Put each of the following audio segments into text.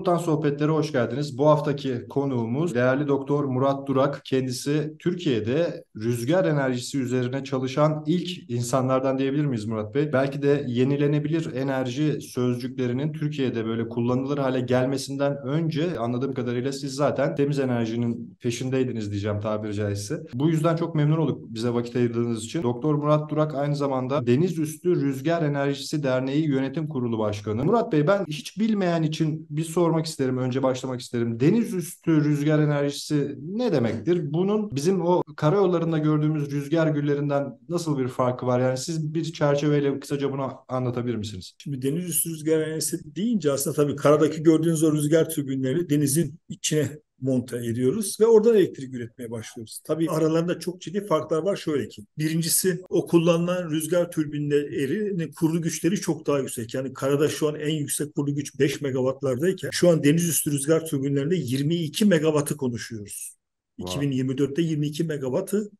Konuttan Sohbetlere hoş geldiniz. Bu haftaki konuğumuz değerli doktor Murat Durak. Kendisi Türkiye'de rüzgar enerjisi üzerine çalışan ilk insanlardan diyebilir miyiz Murat Bey? Belki de yenilenebilir enerji sözcüklerinin Türkiye'de böyle kullanılır hale gelmesinden önce anladığım kadarıyla siz zaten temiz enerjinin peşindeydiniz diyeceğim tabiri caizse. Bu yüzden çok memnun olduk bize vakit ayırdığınız için. Doktor Murat Durak aynı zamanda Deniz Üstü Rüzgar Enerjisi Derneği Yönetim Kurulu Başkanı. Murat Bey ben hiç bilmeyen için bir sormak isterim, önce başlamak isterim. Deniz üstü rüzgar enerjisi ne demektir? Bunun bizim o karayollarında gördüğümüz rüzgar güllerinden nasıl bir farkı var? Yani siz bir çerçeveyle kısaca bunu anlatabilir misiniz? Şimdi deniz üstü rüzgar enerjisi deyince aslında tabii karadaki gördüğünüz o rüzgar türbinleri denizin içine monte ediyoruz ve oradan elektrik üretmeye başlıyoruz. Tabii aralarında çok ciddi farklar var şöyle ki. Birincisi o kullanılan rüzgar türbinlerinin kurulu güçleri çok daha yüksek. Yani karada şu an en yüksek kurulu güç 5 megawattlardayken şu an deniz üstü rüzgar türbinlerinde 22 megawattı konuşuyoruz. Wow. 2024'te 22 megawattı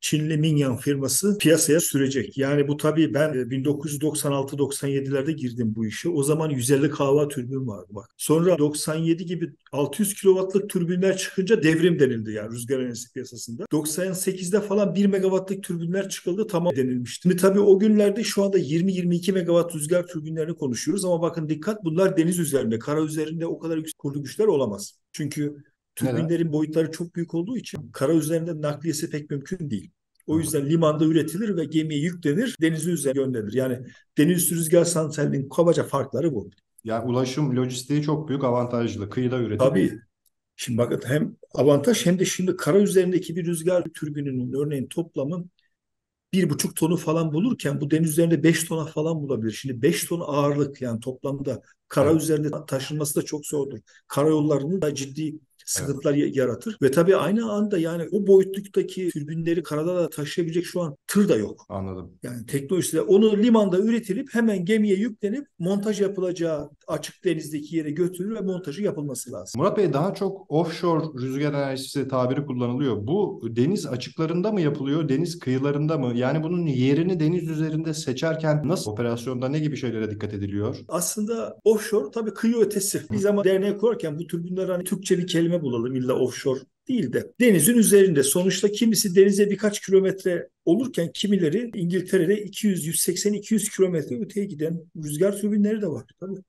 Çinli Mingyang firması piyasaya sürecek. Yani bu tabii ben 1996-97'lerde e, girdim bu işe. O zaman 150 kahva türbin vardı bak. Sonra 97 gibi 600 kilowattlık türbinler çıkınca devrim denildi yani rüzgar enerjisi piyasasında. 98'de falan 1 megawattlık türbinler çıkıldı tamam denilmişti. Şimdi tabii o günlerde şu anda 20-22 megawatt rüzgar türbinlerini konuşuyoruz ama bakın dikkat bunlar deniz üzerinde. Kara üzerinde o kadar yüksek kurulu güçler olamaz. Çünkü Türbinlerin boyutları çok büyük olduğu için kara üzerinde nakliyesi pek mümkün değil. O yüzden limanda üretilir ve gemiye yüklenir, denizin üzerine gönderilir. Yani deniz rüzgar santralinin kabaca farkları bu. Yani ulaşım lojistiği çok büyük avantajlı. Kıyıda üretilir. Tabii. Şimdi bakın hem avantaj hem de şimdi kara üzerindeki bir rüzgar türbininin örneğin toplamın bir buçuk tonu falan bulurken bu deniz üzerinde beş tona falan bulabilir. Şimdi beş ton ağırlık yani toplamda kara evet. üzerinde taşınması da çok zordur. Karayollarını da ciddi sıkıntılar evet. yaratır. Ve tabii aynı anda yani o boyutluktaki türbinleri karada da taşıyabilecek şu an tır da yok. Anladım. Yani teknolojisi onu limanda üretilip hemen gemiye yüklenip montaj yapılacağı açık denizdeki yere götürülür ve montajı yapılması lazım. Murat Bey daha çok offshore rüzgar enerjisi tabiri kullanılıyor. Bu deniz açıklarında mı yapılıyor, deniz kıyılarında mı? Yani bunun yerini deniz üzerinde seçerken nasıl operasyonda ne gibi şeylere dikkat ediliyor? Aslında offshore tabii kıyı ötesi. Bir zaman derneği kurarken bu türbinler hani Türkçe bir kelime bulalım illa offshore değil de denizin üzerinde. Sonuçta kimisi denize birkaç kilometre olurken kimileri İngiltere'de 200, 180, 200 kilometre öteye giden rüzgar türbinleri de var. Tabii.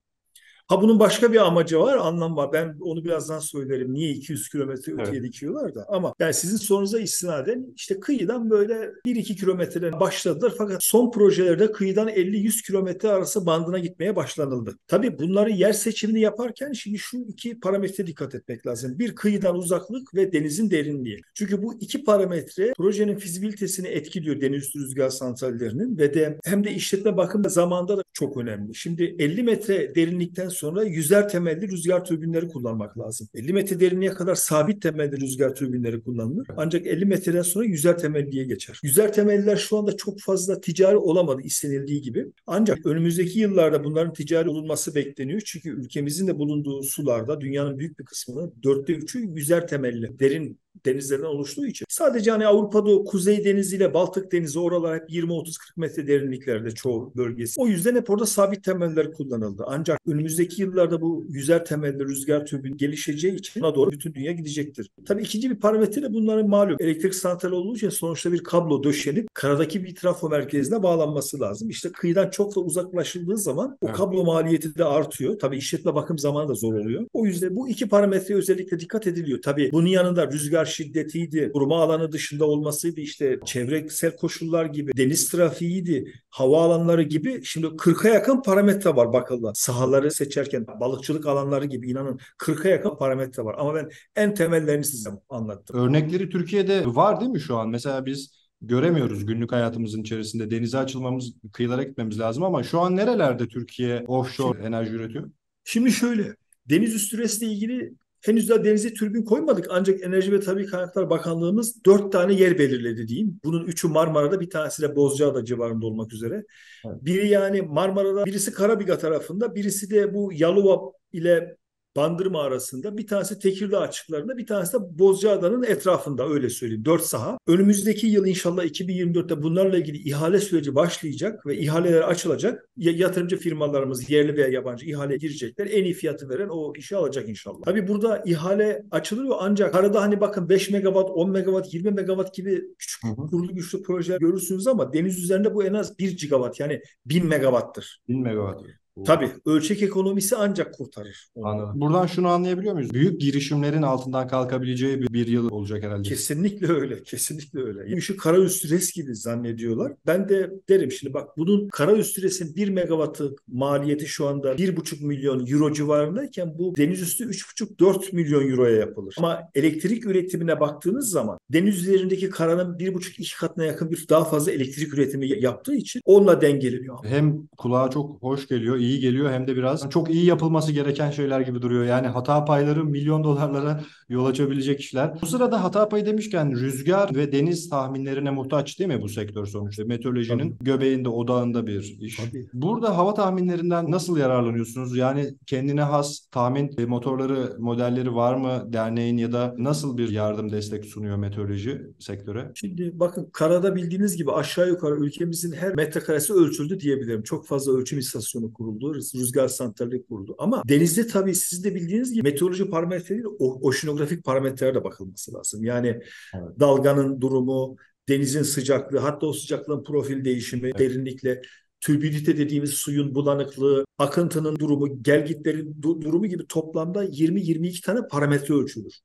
Ha bunun başka bir amacı var, anlam var. Ben onu birazdan söylerim. Niye 200 kilometre öteye evet. dikiyorlar da. Ama yani sizin sorunuza istinaden işte kıyıdan böyle 1-2 kilometreden başladılar. Fakat son projelerde kıyıdan 50-100 kilometre arası bandına gitmeye başlanıldı. Tabii bunları yer seçimini yaparken şimdi şu iki parametre dikkat etmek lazım. Bir kıyıdan uzaklık ve denizin derinliği. Çünkü bu iki parametre projenin fizibilitesini etkiliyor deniz üstü rüzgar santrallerinin ve de hem de işletme bakım zamanında da çok önemli. Şimdi 50 metre derinlikten sonra yüzer temelli rüzgar türbinleri kullanmak lazım. 50 metre derinliğe kadar sabit temelli rüzgar türbinleri kullanılır. Ancak 50 metreden sonra yüzer temelliye geçer. Yüzer temelliler şu anda çok fazla ticari olamadı istenildiği gibi. Ancak önümüzdeki yıllarda bunların ticari olunması bekleniyor. Çünkü ülkemizin de bulunduğu sularda dünyanın büyük bir kısmını dörtte üçü yüzer temelli derin denizlerden oluştuğu için sadece hani Avrupa'da Kuzey Denizi ile Baltık Denizi oralar hep 20-30-40 metre derinliklerde çoğu bölgesi. O yüzden hep orada sabit temeller kullanıldı. Ancak önümüzdeki yıllarda bu yüzer temelli rüzgar türbin gelişeceği için buna doğru bütün dünya gidecektir. Tabii ikinci bir parametre de bunların malum. Elektrik santrali olduğu için sonuçta bir kablo döşenip karadaki bir trafo merkezine bağlanması lazım. İşte kıyıdan çok da uzaklaşıldığı zaman o kablo maliyeti de artıyor. Tabii işletme bakım zamanı da zor oluyor. O yüzden bu iki parametre özellikle dikkat ediliyor. Tabii bunun yanında rüzgar şiddetiydi, kurma alanı dışında olmasıydı, işte çevresel koşullar gibi, deniz trafiğiydi, hava alanları gibi. Şimdi 40'a yakın parametre var bakıldı. Sahaları seçerken balıkçılık alanları gibi inanın 40'a yakın parametre var. Ama ben en temellerini size anlattım. Örnekleri Türkiye'de var değil mi şu an? Mesela biz göremiyoruz günlük hayatımızın içerisinde. Denize açılmamız, kıyılara gitmemiz lazım ama şu an nerelerde Türkiye offshore enerji üretiyor? Şimdi şöyle, deniz üstü ile ilgili Henüz daha denize türbin koymadık ancak Enerji ve Tabii Kaynaklar Bakanlığımız dört tane yer belirledi diyeyim. Bunun üçü Marmara'da bir tanesi de Bozcaada civarında olmak üzere. Evet. Biri yani Marmara'da birisi Karabiga tarafında birisi de bu Yalova ile Bandırma arasında, bir tanesi Tekirdağ açıklarında, bir tanesi de Bozcaada'nın etrafında öyle söyleyeyim. Dört saha. Önümüzdeki yıl inşallah 2024'te bunlarla ilgili ihale süreci başlayacak ve ihaleler açılacak. Yatırımcı firmalarımız yerli veya yabancı ihale girecekler. En iyi fiyatı veren o işi alacak inşallah. Tabii burada ihale açılıyor ancak arada hani bakın 5 megawatt, 10 megawatt, 20 megawatt gibi küçük kurulu güçlü projeler görürsünüz ama deniz üzerinde bu en az 1 gigawatt yani 1000 megawattır. 1000 megawatt. Tabii ölçek ekonomisi ancak kurtarır. Onu. Anladım. Buradan şunu anlayabiliyor muyuz? Büyük girişimlerin altından kalkabileceği bir, bir yıl olacak herhalde. Kesinlikle öyle. Kesinlikle öyle. Bu işi kara üstü res gibi zannediyorlar. Ben de derim şimdi bak bunun kara üstü resin 1 megawattı maliyeti şu anda 1,5 milyon euro civarındayken bu deniz üstü 3,5-4 milyon euroya yapılır. Ama elektrik üretimine baktığınız zaman deniz üzerindeki karanın 1,5-2 katına yakın bir daha fazla elektrik üretimi yaptığı için onunla dengeleniyor. Hem kulağa çok hoş geliyor, iyi geliyor hem de biraz çok iyi yapılması gereken şeyler gibi duruyor. Yani hata payları milyon dolarlara yol açabilecek işler. Bu sırada hata payı demişken rüzgar ve deniz tahminlerine muhtaç değil mi bu sektör sonuçta? Meteorolojinin Tabii. göbeğinde, odağında bir iş. Tabii. Burada hava tahminlerinden nasıl yararlanıyorsunuz? Yani kendine has tahmin e, motorları, modelleri var mı derneğin ya da nasıl bir yardım destek sunuyor meteoroloji sektöre? Şimdi bakın karada bildiğiniz gibi aşağı yukarı ülkemizin her metrekaresi ölçüldü diyebilirim. Çok fazla ölçüm istasyonu kuruldu rüzgar santrali kuruldu. Ama denizde tabii siz de bildiğiniz gibi meteoroloji parametreleri oşinografik parametrelere de bakılması lazım. Yani evet. dalganın durumu, denizin sıcaklığı, hatta o sıcaklığın profil değişimi, evet. derinlikle türbidite dediğimiz suyun bulanıklığı, akıntının durumu, gelgitlerin du- durumu gibi toplamda 20-22 tane parametre ölçülür.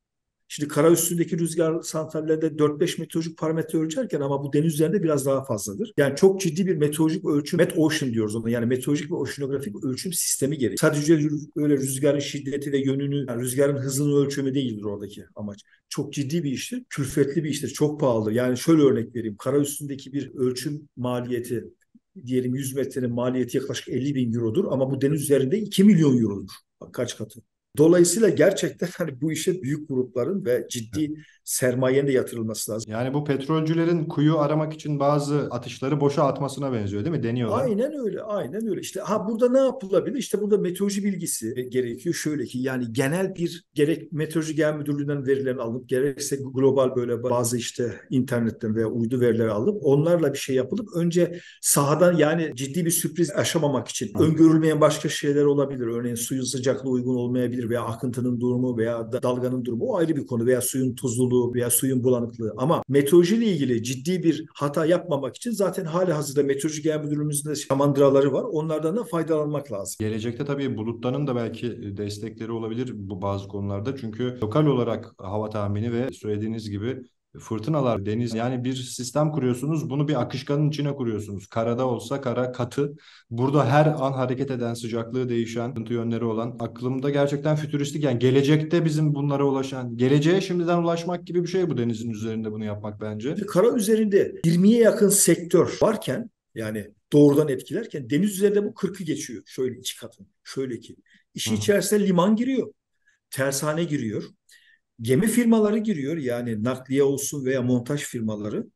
Şimdi kara üstündeki rüzgar santrallerde 4-5 meteorolojik parametre ölçerken ama bu deniz üzerinde biraz daha fazladır. Yani çok ciddi bir meteorolojik ölçüm, met ocean diyoruz ona. Yani meteorolojik ve oşinografik ölçüm sistemi gerekiyor. Sadece öyle rüzgarın şiddeti ve yönünü, yani rüzgarın hızını ölçümü değildir oradaki amaç. Çok ciddi bir iştir, külfetli bir iştir, çok pahalı. Yani şöyle örnek vereyim. Kara üstündeki bir ölçüm maliyeti diyelim 100 metrenin maliyeti yaklaşık 50 bin eurodur ama bu deniz üzerinde 2 milyon eurodur. Bak kaç katı. Dolayısıyla gerçekten hani bu işe büyük grupların ve ciddi sermayenin de yatırılması lazım. Yani bu petrolcülerin kuyu aramak için bazı atışları boşa atmasına benziyor değil mi? Deniyorlar. Aynen öyle, aynen öyle. İşte ha burada ne yapılabilir? İşte burada meteoroloji bilgisi gerekiyor. Şöyle ki yani genel bir gerek meteoroloji genel müdürlüğünden verilerini alıp gerekse global böyle bazı işte internetten veya uydu verileri alıp onlarla bir şey yapılıp önce sahadan yani ciddi bir sürpriz aşamamak için öngörülmeyen başka şeyler olabilir. Örneğin suyun sıcaklığı uygun olmayabilir veya akıntının durumu veya dalganın durumu o ayrı bir konu veya suyun tuzluluğu yoğunluğu veya suyun bulanıklığı ama meteoroloji ile ilgili ciddi bir hata yapmamak için zaten hali hazırda meteoroloji genel müdürlüğümüzün de şamandıraları var. Onlardan da faydalanmak lazım. Gelecekte tabii bulutların da belki destekleri olabilir bu bazı konularda. Çünkü lokal olarak hava tahmini ve söylediğiniz gibi fırtınalar, deniz yani bir sistem kuruyorsunuz. Bunu bir akışkanın içine kuruyorsunuz. Karada olsa kara katı. Burada her an hareket eden, sıcaklığı değişen, sıkıntı yönleri olan aklımda gerçekten fütüristik. Yani gelecekte bizim bunlara ulaşan, geleceğe şimdiden ulaşmak gibi bir şey bu denizin üzerinde bunu yapmak bence. Kara üzerinde 20'ye yakın sektör varken yani doğrudan etkilerken deniz üzerinde bu 40'ı geçiyor. Şöyle iki katın. Şöyle ki. İşin içerisine liman giriyor. Tersane giriyor gemi firmaları giriyor yani nakliye olsun veya montaj firmaları.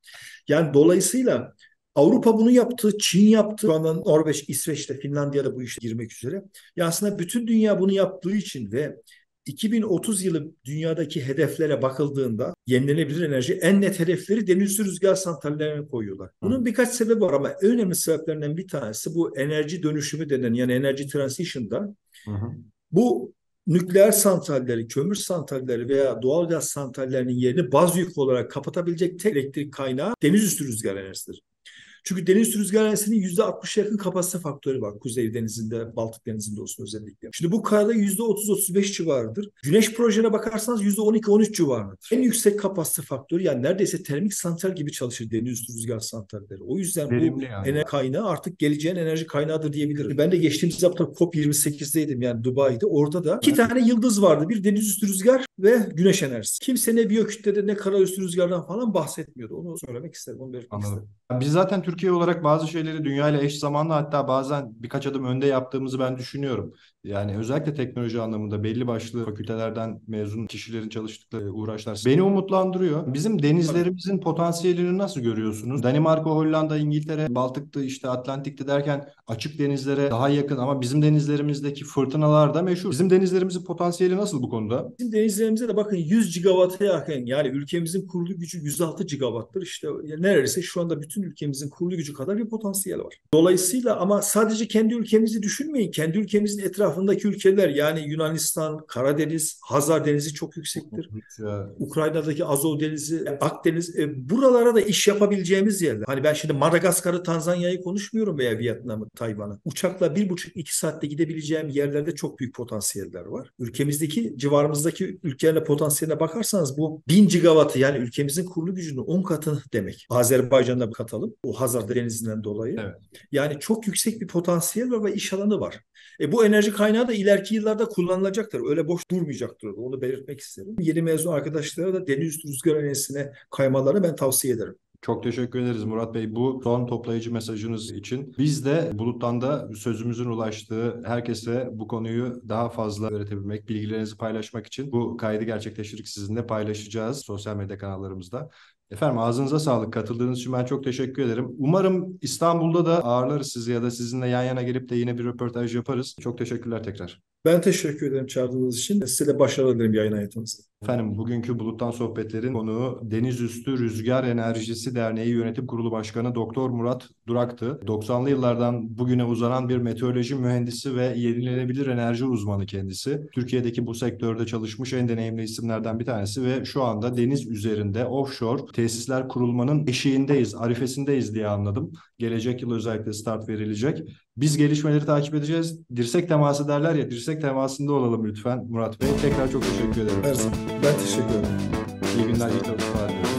Yani dolayısıyla Avrupa bunu yaptı, Çin yaptı. Şu anda Norveç, İsveç'te, Finlandiya'da bu işe girmek üzere. Ya aslında bütün dünya bunu yaptığı için ve 2030 yılı dünyadaki hedeflere bakıldığında yenilenebilir enerji en net hedefleri deniz rüzgar santrallerine koyuyorlar. Bunun birkaç sebebi var ama en önemli sebeplerinden bir tanesi bu enerji dönüşümü denen yani enerji transition'da hı hı. bu nükleer santralleri, kömür santralleri veya doğalgaz santrallerinin yerini baz yük olarak kapatabilecek tek elektrik kaynağı deniz üstü rüzgar enerjisidir. Çünkü deniz rüzgar enerjisinin %60'a yakın kapasite faktörü var. Kuzey Denizi'nde, Baltık Denizi'nde olsun özellikle. Şimdi bu karada %30-35 civarıdır. Güneş projene bakarsanız %12-13 civarındadır. En yüksek kapasite faktörü yani neredeyse termik santral gibi çalışır deniz üstü rüzgar santralleri. O yüzden Verimli bu yani. enerji kaynağı artık geleceğin enerji kaynağıdır diyebilirim. Ben de geçtiğimiz hafta COP28'deydim yani Dubai'de. Orada da iki tane yıldız vardı. Bir deniz üstü rüzgar ve güneş enerjisi. Kimse ne biyokütlede ne kara üstü rüzgardan falan bahsetmiyordu. Onu söylemek isterim. Onu belirtmek Anladım. isterim. Biz zaten Türk Türkiye olarak bazı şeyleri dünyayla eş zamanlı hatta bazen birkaç adım önde yaptığımızı ben düşünüyorum. Yani özellikle teknoloji anlamında belli başlı fakültelerden mezun kişilerin çalıştıkları uğraşlar beni umutlandırıyor. Bizim denizlerimizin potansiyelini nasıl görüyorsunuz? Danimarka, Hollanda, İngiltere, Baltık'tı işte Atlantik'ti derken açık denizlere daha yakın ama bizim denizlerimizdeki fırtınalar da meşhur. Bizim denizlerimizin potansiyeli nasıl bu konuda? Bizim denizlerimize de bakın 100 gigawata yakın yani ülkemizin kurulu gücü 106 gigawattır. İşte neredeyse şu anda bütün ülkemizin kurulu gücü kadar bir potansiyel var. Dolayısıyla ama sadece kendi ülkemizi düşünmeyin. Kendi ülkemizin etrafındaki ülkeler yani Yunanistan, Karadeniz, Hazar Denizi çok yüksektir. Ya, Ukrayna'daki Azov Denizi, Akdeniz e, buralara da iş yapabileceğimiz yerler. Hani ben şimdi Madagaskar'ı, Tanzanya'yı konuşmuyorum veya Vietnam'ı, Tayvan'ı. Uçakla bir buçuk iki saatte gidebileceğim yerlerde çok büyük potansiyeller var. Ülkemizdeki civarımızdaki ülkelerle potansiyeline bakarsanız bu bin gigawattı yani ülkemizin kurulu gücünün 10 katı demek. Azerbaycan'da katalım. O Hazar Denizi'nden dolayı. Evet. Yani çok yüksek bir potansiyel var ve iş alanı var. E bu enerji kaynağı da ileriki yıllarda kullanılacaktır. Öyle boş durmayacaktır. Onu belirtmek isterim. Yeni mezun arkadaşlara da deniz rüzgar enerjisine kaymalarını ben tavsiye ederim. Çok teşekkür ederiz Murat Bey bu son toplayıcı mesajınız için. Biz de Bulut'tan da sözümüzün ulaştığı herkese bu konuyu daha fazla öğretebilmek, bilgilerinizi paylaşmak için bu kaydı gerçekleştirdik sizinle paylaşacağız sosyal medya kanallarımızda. Efendim ağzınıza sağlık. Katıldığınız için ben çok teşekkür ederim. Umarım İstanbul'da da ağırlarız sizi ya da sizinle yan yana gelip de yine bir röportaj yaparız. Çok teşekkürler tekrar. Ben teşekkür ederim çağırdığınız için. Size de başarılar dilerim yayın hayatınızda. Efendim bugünkü Bulut'tan Sohbetler'in konuğu Deniz Üstü Rüzgar Enerjisi Derneği Yönetim Kurulu Başkanı Doktor Murat Durak'tı. 90'lı yıllardan bugüne uzanan bir meteoroloji mühendisi ve yenilenebilir enerji uzmanı kendisi. Türkiye'deki bu sektörde çalışmış en deneyimli isimlerden bir tanesi ve şu anda deniz üzerinde offshore tesisler kurulmanın eşiğindeyiz, arifesindeyiz diye anladım. Gelecek yıl özellikle start verilecek. Biz gelişmeleri takip edeceğiz. Dirsek teması derler ya, dirsek temasında olalım lütfen Murat Bey. Tekrar çok teşekkür ederim. Ben teşekkür ederim. İyi günler, iyi çalışmalar diliyorum.